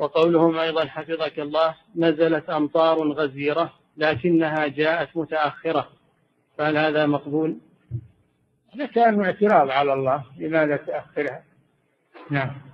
وقولهم أيضا حفظك الله نزلت أمطار غزيرة لكنها جاءت متأخرة. فهل هذا مقبول؟ هذا كان اعتراض على الله لماذا تأخرها؟ نعم.